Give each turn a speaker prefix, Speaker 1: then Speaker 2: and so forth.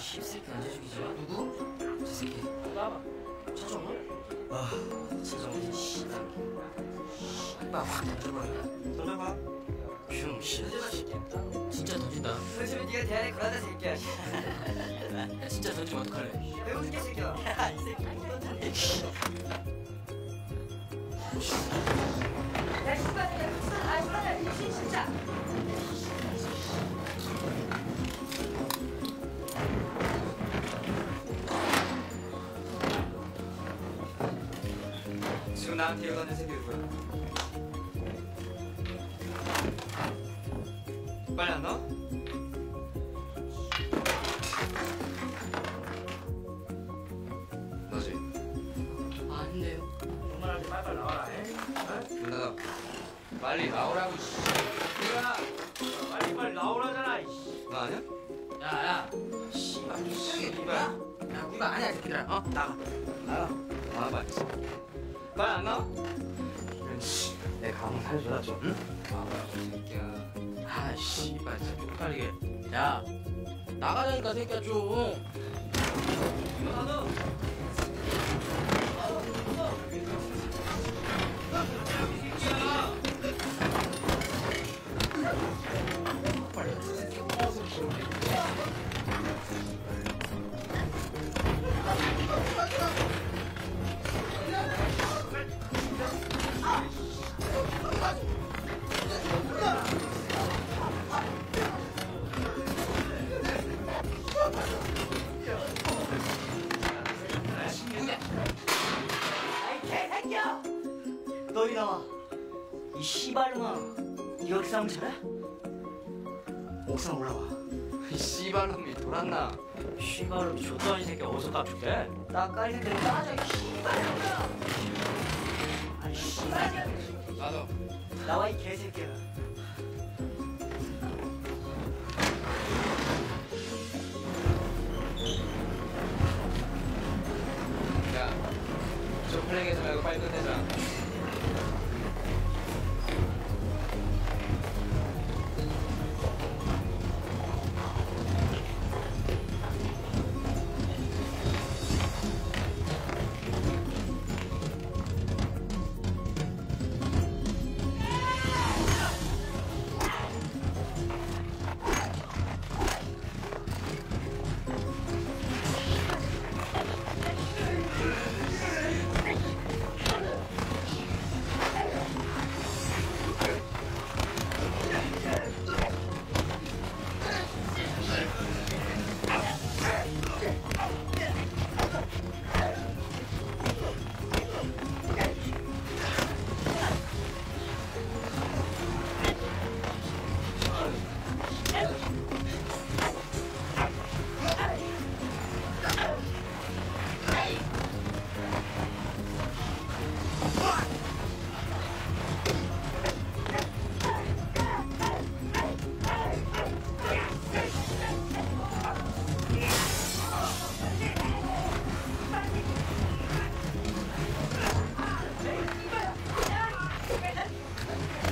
Speaker 1: 씹새끼 언제 죽이지?
Speaker 2: 누구?
Speaker 1: 저 새끼
Speaker 2: 나봐. 차정원?
Speaker 1: 아 차정원 씨발 씨발 확 던져버려
Speaker 2: 던져봐.
Speaker 1: 병신 진짜 던진다
Speaker 2: 요즘에 네가 대안에 그러다 새끼야.
Speaker 1: 야 진짜 던지면 어떡할래
Speaker 2: 배우줄게 새끼야. 야, 이 새끼 못 던졌
Speaker 3: 나한테 이거 던진 새끼 누구야? 빨리 안 넣어? 너지?
Speaker 1: 아닌데요
Speaker 2: 그만하지 빨빨 나와라. 에?
Speaker 3: 너 빨리 나오라고 씨.
Speaker 2: 야, 빨리 빨리 나오라잖아. 이씨.
Speaker 3: 너 아니야?
Speaker 1: 야야 씨발
Speaker 3: 씨발.
Speaker 1: 야 우리가 아니야 이 새끼들아 어 나가 나가
Speaker 3: 아 맞지. 빨리 안 나와? 이런 씨. 내 살려줘라 좀. 응? 아 새끼야.
Speaker 1: 아 씨발 진짜 쪽팔리게 야 나가자니까 새끼야 좀
Speaker 2: 이거 다넣 너 이리 나와. 이 씨발놈아. 니 여기 싸움 잘해? 옥상 올라와.
Speaker 3: 이 씨발놈이 돌았나?
Speaker 2: 씨발놈 줬더니 새끼 어디서 깝줄게? 나까지 새끼 따져 이 씨발놈아. 아이 씨발
Speaker 3: 나도.
Speaker 2: 나와 이 개새끼야.
Speaker 3: 야,
Speaker 2: happen.